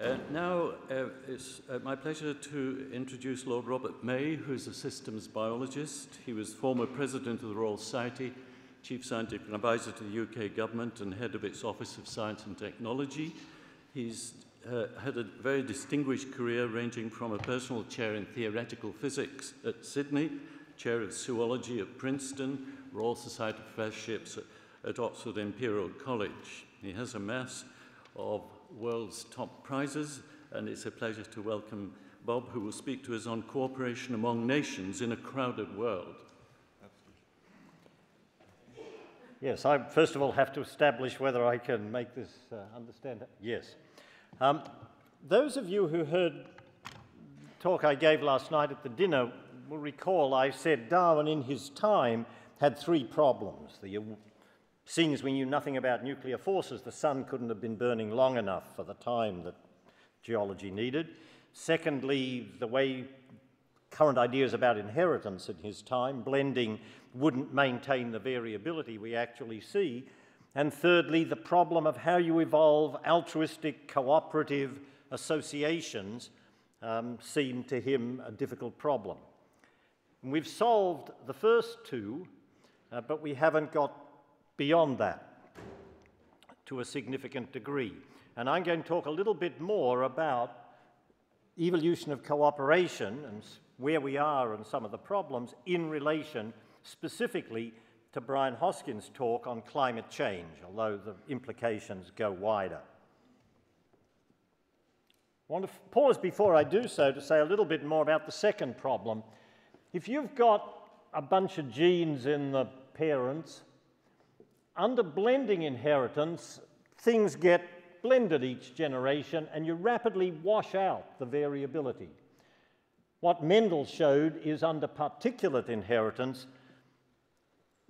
Uh, now, uh, it's uh, my pleasure to introduce Lord Robert May, who's a systems biologist. He was former president of the Royal Society, chief scientific advisor to the UK government, and head of its Office of Science and Technology. He's uh, had a very distinguished career ranging from a personal chair in theoretical physics at Sydney, chair of zoology at Princeton, Royal Society Professorships at, at Oxford Imperial College. He has a mass of world's top prizes, and it's a pleasure to welcome Bob, who will speak to us on cooperation among nations in a crowded world. Yes, I first of all have to establish whether I can make this uh, understand. Yes. Um, those of you who heard talk I gave last night at the dinner will recall I said Darwin in his time had three problems. The Seeing as we knew nothing about nuclear forces, the sun couldn't have been burning long enough for the time that geology needed. Secondly, the way current ideas about inheritance in his time, blending, wouldn't maintain the variability we actually see. And thirdly, the problem of how you evolve altruistic, cooperative associations um, seemed to him a difficult problem. And we've solved the first two, uh, but we haven't got beyond that to a significant degree. And I'm going to talk a little bit more about evolution of cooperation and where we are and some of the problems in relation specifically to Brian Hoskins' talk on climate change, although the implications go wider. I want to pause before I do so to say a little bit more about the second problem. If you've got a bunch of genes in the parents under blending inheritance, things get blended each generation and you rapidly wash out the variability. What Mendel showed is under particulate inheritance,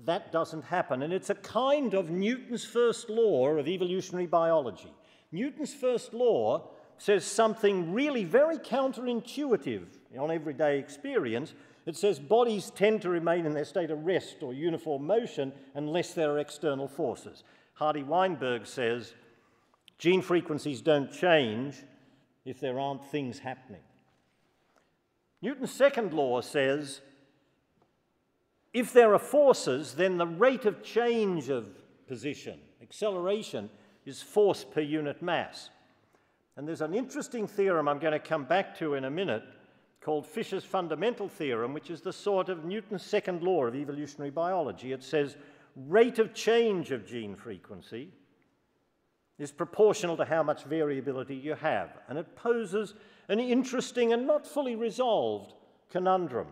that doesn't happen. And it's a kind of Newton's first law of evolutionary biology. Newton's first law says something really very counterintuitive on everyday experience, it says bodies tend to remain in their state of rest or uniform motion unless there are external forces. Hardy Weinberg says gene frequencies don't change if there aren't things happening. Newton's second law says if there are forces, then the rate of change of position, acceleration, is force per unit mass. And there's an interesting theorem I'm going to come back to in a minute called Fisher's fundamental theorem, which is the sort of Newton's second law of evolutionary biology. It says rate of change of gene frequency is proportional to how much variability you have. And it poses an interesting and not fully resolved conundrum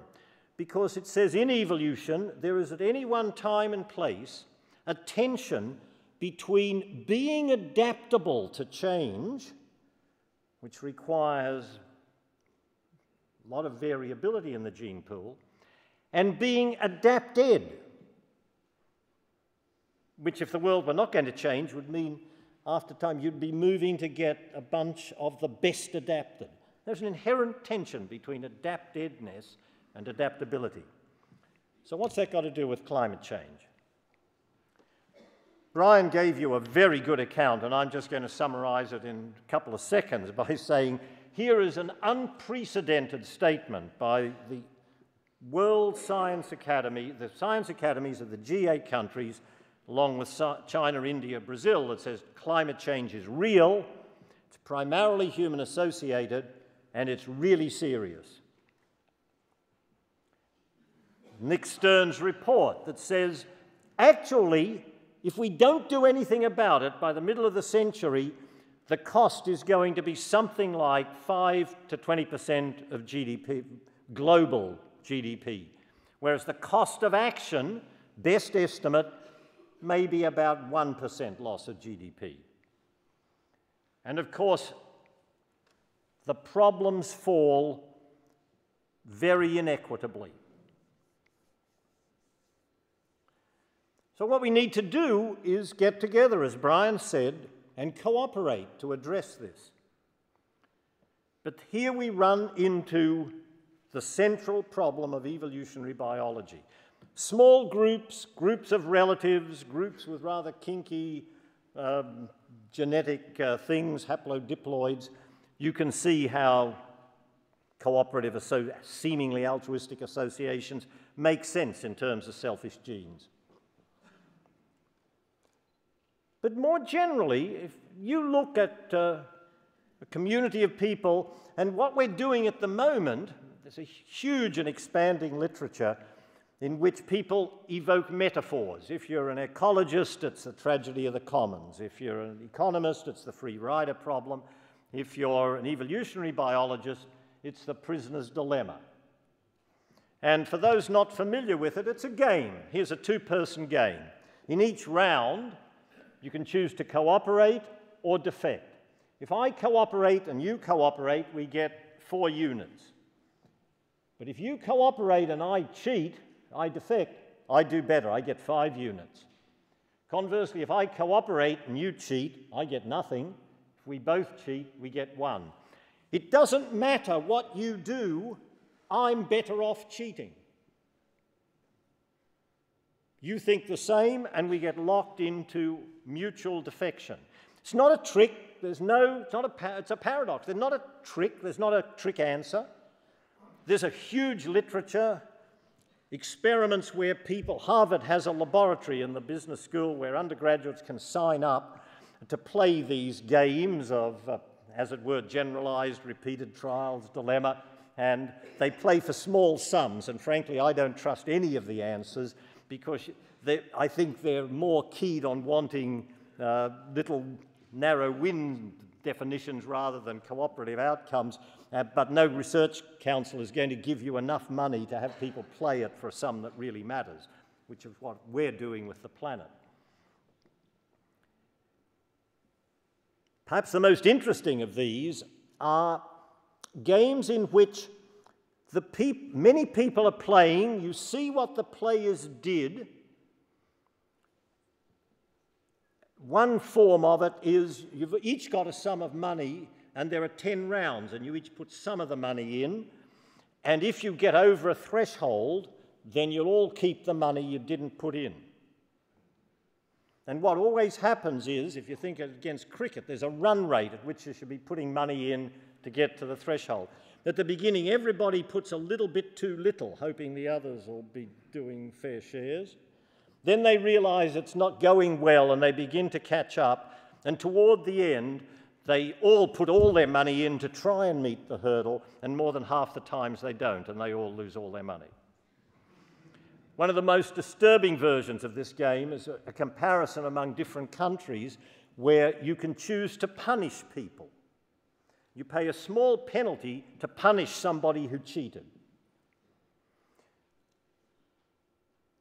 because it says in evolution there is at any one time and place a tension between being adaptable to change, which requires a lot of variability in the gene pool, and being adapted, which, if the world were not going to change, would mean after time you'd be moving to get a bunch of the best adapted. There's an inherent tension between adaptedness and adaptability. So, what's that got to do with climate change? Brian gave you a very good account, and I'm just going to summarize it in a couple of seconds by saying here is an unprecedented statement by the World Science Academy, the science academies of the G8 countries, along with China, India, Brazil, that says climate change is real, it's primarily human associated, and it's really serious. Nick Stern's report that says actually, if we don't do anything about it by the middle of the century, the cost is going to be something like 5 to 20% of GDP, global GDP, whereas the cost of action, best estimate, may be about 1% loss of GDP. And of course, the problems fall very inequitably. So, what we need to do is get together, as Brian said, and cooperate to address this. But here we run into the central problem of evolutionary biology. Small groups, groups of relatives, groups with rather kinky um, genetic uh, things, haplodiploids, you can see how cooperative, seemingly altruistic associations make sense in terms of selfish genes. But more generally, if you look at uh, a community of people and what we're doing at the moment, there's a huge and expanding literature in which people evoke metaphors. If you're an ecologist, it's the tragedy of the commons. If you're an economist, it's the free rider problem. If you're an evolutionary biologist, it's the prisoner's dilemma. And for those not familiar with it, it's a game. Here's a two person game. In each round, you can choose to cooperate or defect. If I cooperate and you cooperate, we get four units. But if you cooperate and I cheat, I defect, I do better, I get five units. Conversely, if I cooperate and you cheat, I get nothing. If we both cheat, we get one. It doesn't matter what you do, I'm better off cheating. You think the same, and we get locked into mutual defection. It's not a trick. There's no, it's, not a, it's a paradox. There's not a trick. There's not a trick answer. There's a huge literature, experiments where people, Harvard has a laboratory in the business school where undergraduates can sign up to play these games of, uh, as it were, generalized repeated trials, dilemma, and they play for small sums. And frankly, I don't trust any of the answers because they, I think they're more keyed on wanting uh, little narrow win definitions rather than cooperative outcomes. Uh, but no research council is going to give you enough money to have people play it for a sum that really matters, which is what we're doing with the planet. Perhaps the most interesting of these are games in which the peop many people are playing, you see what the players did. One form of it is you've each got a sum of money, and there are 10 rounds, and you each put some of the money in. And if you get over a threshold, then you'll all keep the money you didn't put in. And what always happens is, if you think against cricket, there's a run rate at which you should be putting money in to get to the threshold. At the beginning, everybody puts a little bit too little, hoping the others will be doing fair shares. Then they realize it's not going well and they begin to catch up. And toward the end, they all put all their money in to try and meet the hurdle, and more than half the times they don't, and they all lose all their money. One of the most disturbing versions of this game is a, a comparison among different countries where you can choose to punish people. You pay a small penalty to punish somebody who cheated.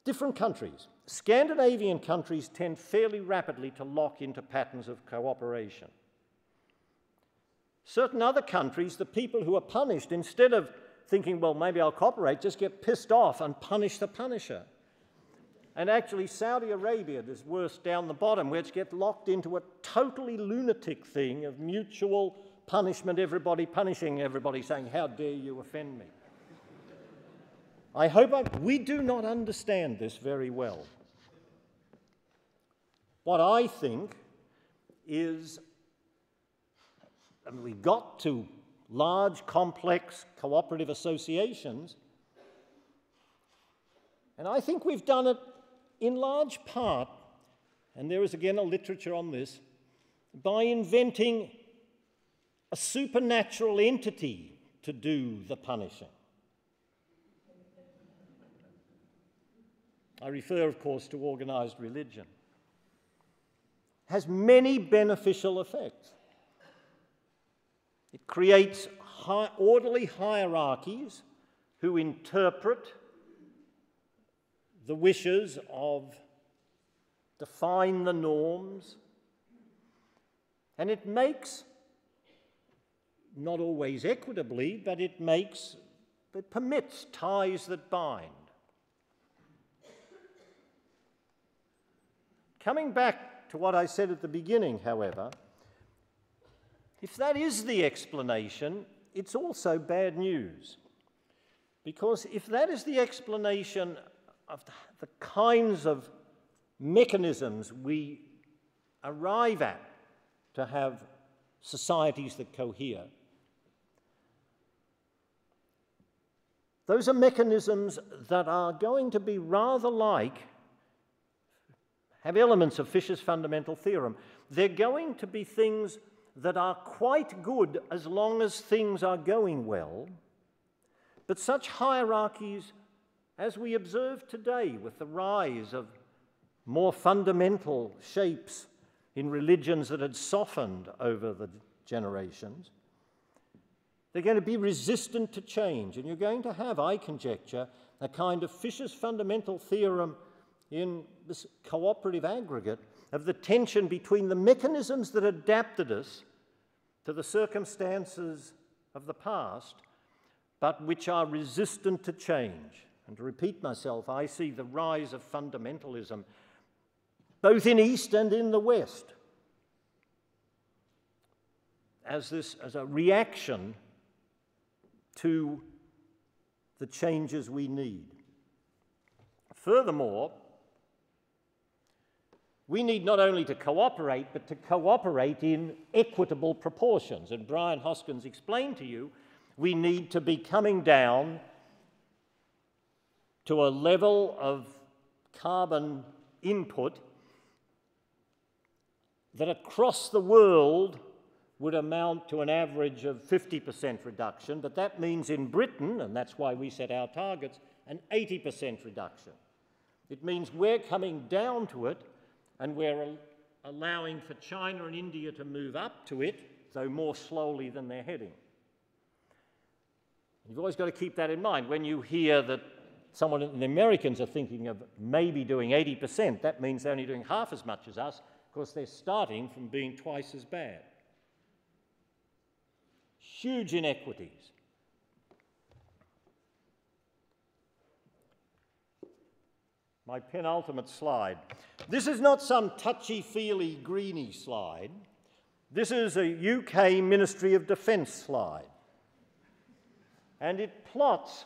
Different countries. Scandinavian countries tend fairly rapidly to lock into patterns of cooperation. Certain other countries, the people who are punished, instead of thinking, well, maybe I'll cooperate, just get pissed off and punish the punisher. And actually, Saudi Arabia is worse down the bottom, which gets locked into a totally lunatic thing of mutual punishment, everybody punishing everybody, saying, How dare you offend me? I hope I, we do not understand this very well. What I think is, I mean, we got to large, complex cooperative associations. And I think we've done it in large part, and there is again a literature on this, by inventing a supernatural entity to do the punishing. I refer, of course, to organized religion. Has many beneficial effects. It creates orderly hierarchies who interpret the wishes of, define the norms, and it makes, not always equitably, but it makes, it permits ties that bind. Coming back to what I said at the beginning, however, if that is the explanation, it's also bad news. Because if that is the explanation of the kinds of mechanisms we arrive at to have societies that cohere, Those are mechanisms that are going to be rather like, have elements of Fisher's fundamental theorem. They're going to be things that are quite good as long as things are going well, but such hierarchies as we observe today with the rise of more fundamental shapes in religions that had softened over the generations, they're going to be resistant to change. And you're going to have, I conjecture, a kind of Fisher's fundamental theorem in this cooperative aggregate of the tension between the mechanisms that adapted us to the circumstances of the past, but which are resistant to change. And to repeat myself, I see the rise of fundamentalism both in East and in the West as, this, as a reaction to the changes we need. Furthermore, we need not only to cooperate, but to cooperate in equitable proportions. And Brian Hoskins explained to you we need to be coming down to a level of carbon input that across the world would amount to an average of 50% reduction, but that means in Britain, and that's why we set our targets, an 80% reduction. It means we're coming down to it and we're allowing for China and India to move up to it, though more slowly than they're heading. You've always got to keep that in mind. When you hear that someone, in the Americans are thinking of maybe doing 80%, that means they're only doing half as much as us, because they're starting from being twice as bad huge inequities. My penultimate slide. This is not some touchy feely greeny slide. This is a UK Ministry of Defence slide. And it plots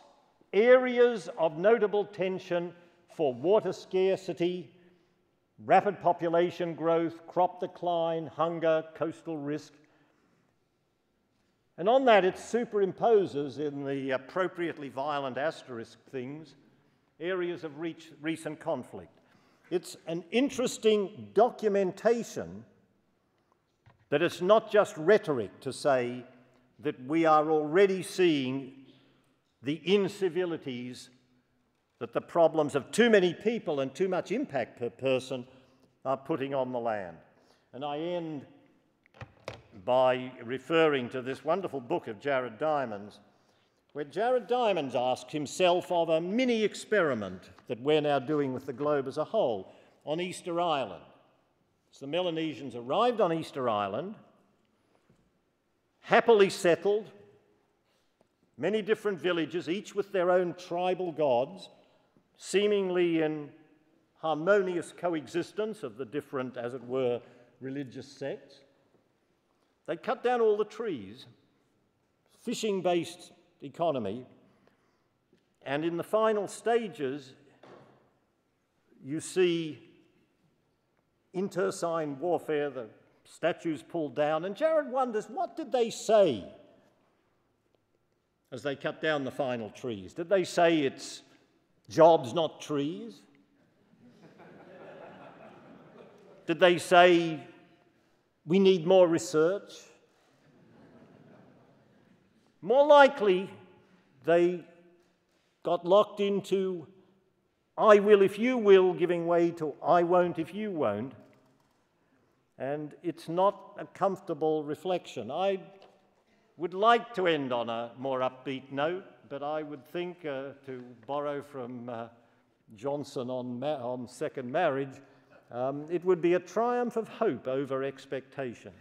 areas of notable tension for water scarcity, rapid population growth, crop decline, hunger, coastal risk, and on that, it superimposes in the appropriately violent asterisk things areas of recent conflict. It's an interesting documentation that it's not just rhetoric to say that we are already seeing the incivilities that the problems of too many people and too much impact per person are putting on the land. And I end by referring to this wonderful book of Jared Diamond's, where Jared Diamond asked himself of a mini experiment that we're now doing with the globe as a whole on Easter Island. So the Melanesians arrived on Easter Island, happily settled, many different villages, each with their own tribal gods, seemingly in harmonious coexistence of the different, as it were, religious sects. They cut down all the trees, fishing based economy, and in the final stages, you see internecine warfare, the statues pulled down, and Jared wonders what did they say as they cut down the final trees? Did they say it's jobs, not trees? did they say we need more research. More likely, they got locked into I will if you will, giving way to I won't if you won't. And it's not a comfortable reflection. I would like to end on a more upbeat note, but I would think, uh, to borrow from uh, Johnson on, on second marriage, um, it would be a triumph of hope over expectation.